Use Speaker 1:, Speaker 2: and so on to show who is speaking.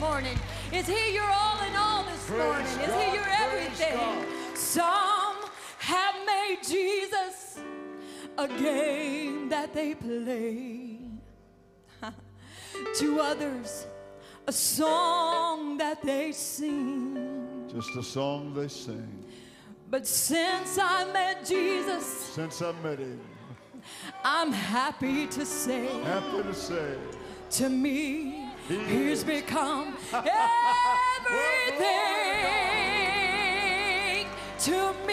Speaker 1: morning? Is He your all in all this
Speaker 2: praise
Speaker 1: morning? Is He your everything? Some have made Jesus a game that they play. to others, a song that they sing.
Speaker 2: Just a song they sing.
Speaker 1: But since I met Jesus,
Speaker 2: since I met him,
Speaker 1: I'm happy to say,
Speaker 2: happy to say,
Speaker 1: to me, He's become everything. To me,